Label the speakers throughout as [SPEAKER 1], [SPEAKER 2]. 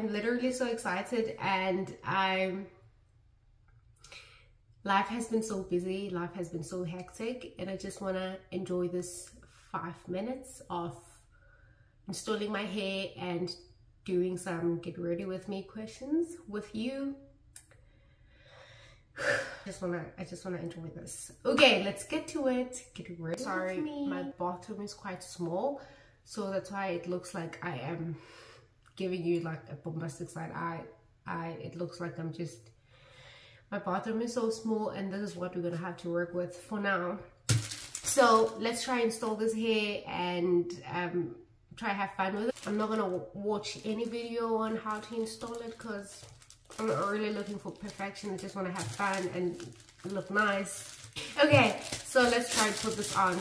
[SPEAKER 1] I'm literally so excited and I'm life has been so busy, life has been so hectic and I just want to enjoy this 5 minutes of installing my hair and doing some get ready with me questions with you I just wanna I just wanna enjoy this. Okay, let's get to it. Get ready. Sorry, my bathroom is quite small, so that's why it looks like I am giving you like a bombastic side eye. I it looks like I'm just my bathroom is so small and this is what we're gonna have to work with for now. So let's try install this here and um, try have fun with it. I'm not gonna watch any video on how to install it because I'm not really looking for perfection. I just want to have fun and look nice. Okay, so let's try and put this on.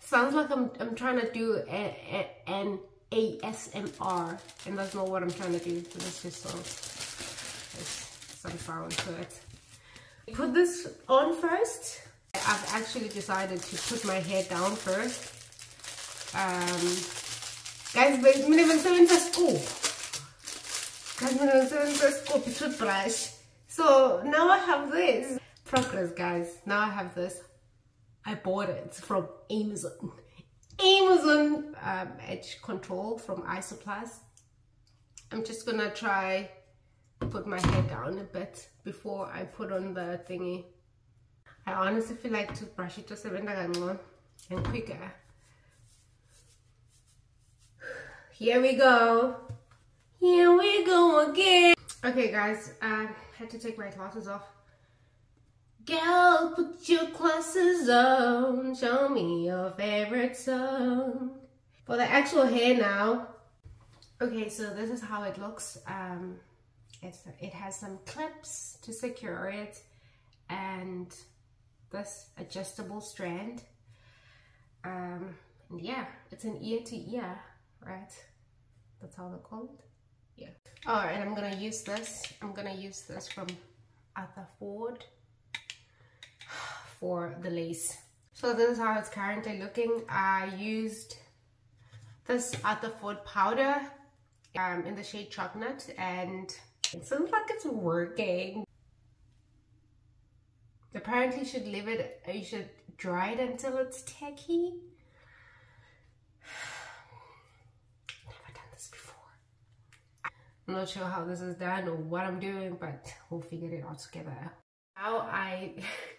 [SPEAKER 1] Sounds like I'm, I'm trying to do an ASMR, and that's not what I'm trying to do. So let's just so some sound it. Put this on first. I've actually decided to put my hair down first. Um, guys, but it's even seven to school. toothbrush. So now I have this. Progress, guys. Now I have this. I bought it from Amazon. Amazon um, Edge Control from Isoplus. I'm just gonna try put my head down a bit before I put on the thingy. I honestly feel like toothbrush it just and quicker. Here we go. Here we go again. Okay, guys, I had to take my glasses off. Girl, put your glasses on. Show me your favorite song. For the actual hair now. Okay, so this is how it looks. Um, it's, it has some clips to secure it and this adjustable strand. Um, yeah, it's an ear to ear, right? That's how they're called yeah all right i'm gonna use this i'm gonna use this from Arthur Ford for the lace so this is how it's currently looking i used this Arthur Ford powder um, in the shade chocolate and it seems like it's working apparently you should leave it you should dry it until it's tacky Never done this before. I'm not sure how this is done or what I'm doing, but we'll figure it out together. Now I,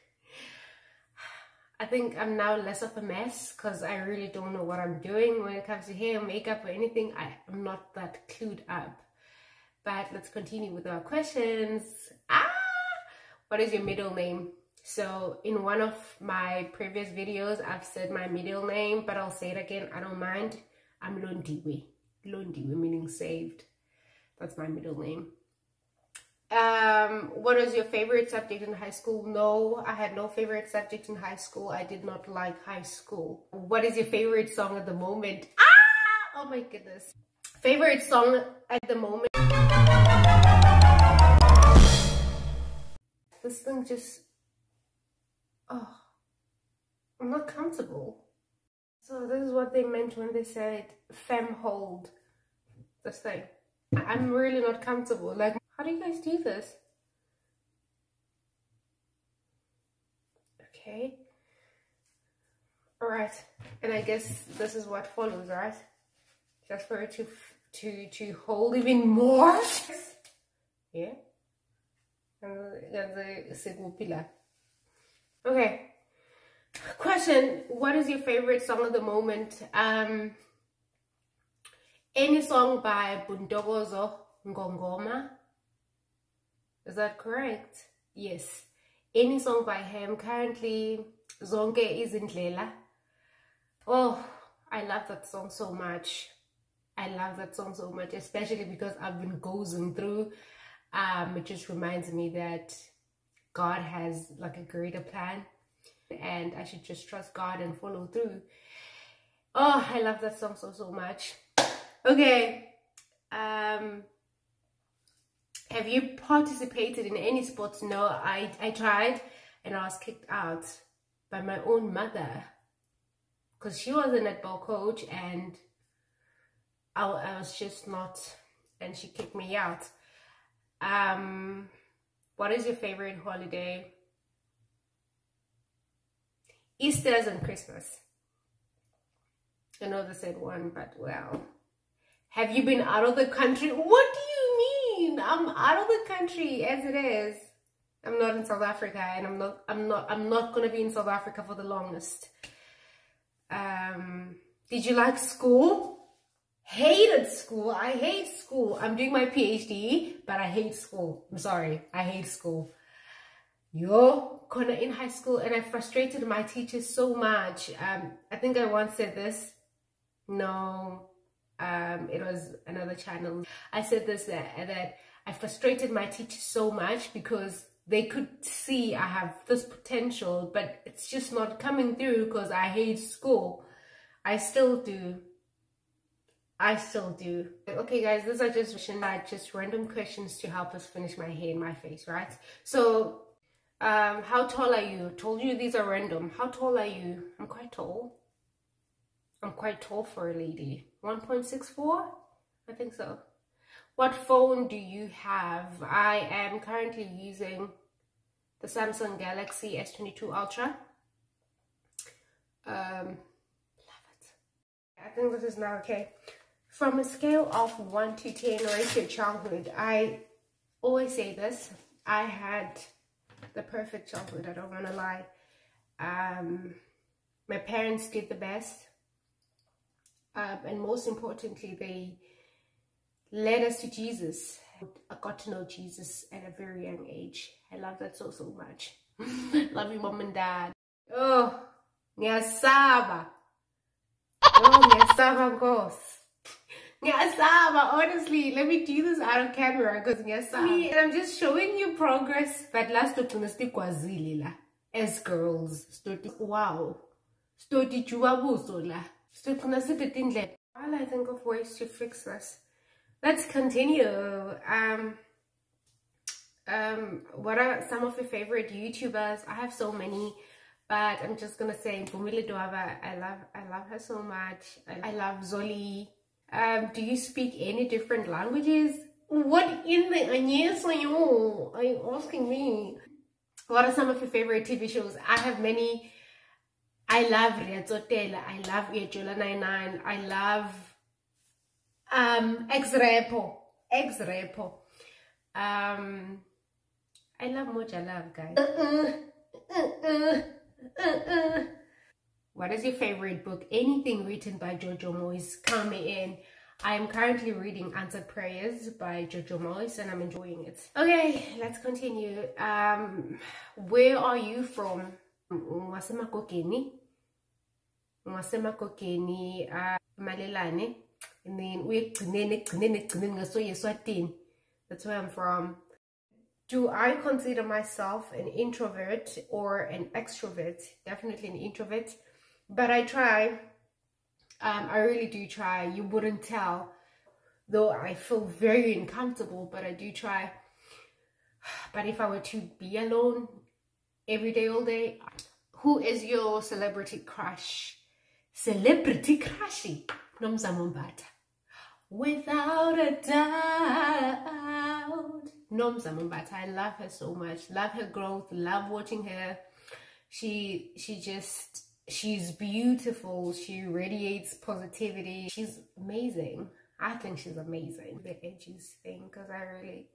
[SPEAKER 1] I think I'm now less of a mess because I really don't know what I'm doing when it comes to hair, makeup or anything. I, I'm not that clued up. But let's continue with our questions. Ah, what is your middle name? So in one of my previous videos, I've said my middle name, but I'll say it again. I don't mind. I'm Londiwe. Londiwe meaning saved. That's my middle name. Um, what was your favorite subject in high school? No, I had no favorite subject in high school. I did not like high school. What is your favorite song at the moment? Ah! Oh my goodness. Favorite song at the moment? This thing just... Oh, I'm not comfortable. So this is what they meant when they said fem hold this thing. I'm really not comfortable. Like, how do you guys do this? Okay. Alright. And I guess this is what follows, right? Just for it to, to, to hold even more. Yeah. Okay. Question. What is your favorite song of the moment? Um, any song by Bundogozo Ngongoma. Is that correct? Yes. Any song by him. Currently, Zonke Izindlela. Oh, I love that song so much. I love that song so much, especially because I've been going through. Um, it just reminds me that God has like a greater plan and I should just trust God and follow through. Oh, I love that song so, so much. Okay. Um, have you participated in any sports? No, I, I tried and I was kicked out by my own mother because she was a netball coach and I, I was just not, and she kicked me out. Um, what is your favorite holiday? Easter's and Christmas. I know they said one, but well. Have you been out of the country? What do you mean? I'm out of the country as it is. I'm not in South Africa and I'm not I'm not I'm not gonna be in South Africa for the longest. Um did you like school? Hated school. I hate school. I'm doing my PhD, but I hate school. I'm sorry. I hate school. Yo, Connor in high school and I frustrated my teachers so much. Um, I think I once said this. No, um, it was another channel. I said this that, that I frustrated my teachers so much because they could see I have this potential, but it's just not coming through because I hate school. I still do. I still do. Okay, guys, these are just just random questions to help us finish my hair and my face, right? So, um, how tall are you? Told you these are random. How tall are you? I'm quite tall. I'm quite tall for a lady. 1.64? I think so. What phone do you have? I am currently using the Samsung Galaxy S22 Ultra. Um, love it. I think this is now okay. From a scale of 1 to 10, rate your childhood. I always say this. I had the perfect childhood, I don't want to lie. Um, my parents did the best. Um, and most importantly, they led us to Jesus. I got to know Jesus at a very young age. I love that so, so much. love you, mom and dad. Oh, ngiyasaba. Oh, ngiyasaba, Ghost. Ngiyasaba, honestly, let me do this out of camera because ngiyasaba. And I'm just showing you progress but last ugcina sikwazile la as girls. Wow. Stoti juwabuso la. While I think of ways to fix this. Let's continue. Um, um, what are some of your favorite YouTubers? I have so many, but I'm just gonna say Dwaba. I love, I love her so much. I, love Zoli. Um, do you speak any different languages? What in the yes? Are you asking me? What are some of your favorite TV shows? I have many. I love Riazzotela. I love Iyajola 99. I love um ex-repo ex-repo. Um i love moja love guys. What is your favorite book? Anything written by jojo moyes count me in. I am currently reading answered prayers by jojo moyes and i'm enjoying it. Okay let's continue. Um where are you from? Wasemakokeni wasemakokeni uh malelane and then that's where I'm from. Do I consider myself an introvert or an extrovert? Definitely an introvert. But I try. Um, I really do try. You wouldn't tell. Though I feel very uncomfortable but I do try. But if I were to be alone every day all day who is your celebrity crush celebrity crushy Nomzamo Mbatha. Without a doubt. Nomzamo Mbatha. I love her so much. Love her growth. Love watching her. She she just she's beautiful. She radiates positivity. She's amazing. I think she's amazing. The edges thing because I really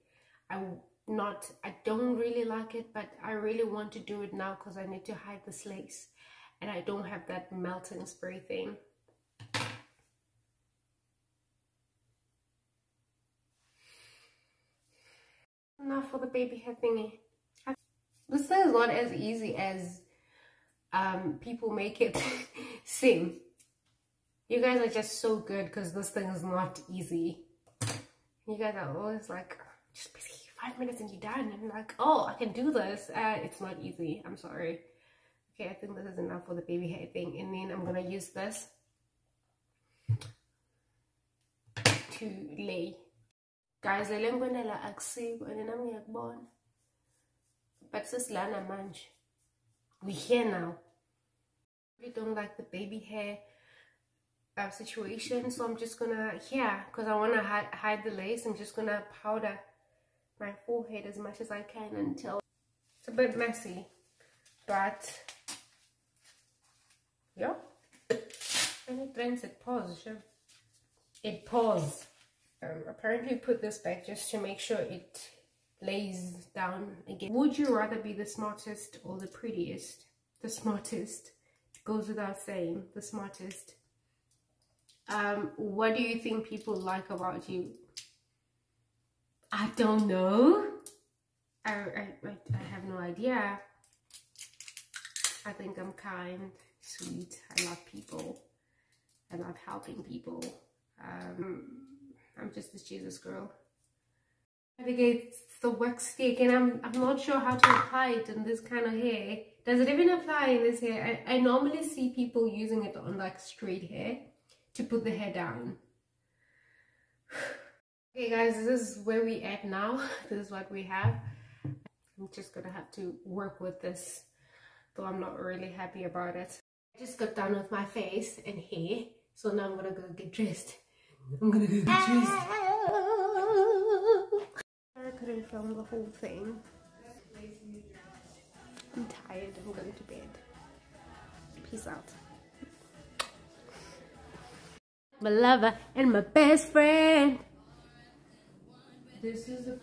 [SPEAKER 1] I not I don't really like it but I really want to do it now because I need to hide this lace and I don't have that melting spray thing. Not for the baby hair thingy. This is not as easy as um, people make it seem. You guys are just so good because this thing is not easy. You guys are always like, just busy, five minutes and you're done. And I'm like, oh, I can do this. Uh, it's not easy. I'm sorry. Okay, I think this is enough for the baby hair thing. And then I'm going to use this to lay. Guys le ngibonela akusiko and nami ngiyakubona. But sesilana manje we here now. You don't like the baby hair uh, situation so I'm just gonna yeah because I want to hide, hide the lace. I'm just gonna powder my forehead as much as I can until it's a bit messy. But yeah and it rinse it. Pause it pause um, apparently put this back just to make sure it lays down again. Would you rather be the smartest or the prettiest? The smartest. Goes without saying the smartest. Um what do you think people like about you? I don't know. I i, I have no idea. I think i'm kind sweet i love people i love helping people um i'm just this jesus girl navigate the wax stick and I'm, I'm not sure how to apply it in this kind of hair. Does it even apply in this hair? I, I normally see people using it on like straight hair to put the hair down. okay guys, this is where we at now. This is what we have. I'm just gonna have to work with this, though I'm not really happy about it. I just got done with my face and hair, so now I'm gonna go get dressed. I'm gonna go get dressed I couldn't film the whole thing. I'm tired, I'm going to bed. Peace out. My lover and my best friend. This is the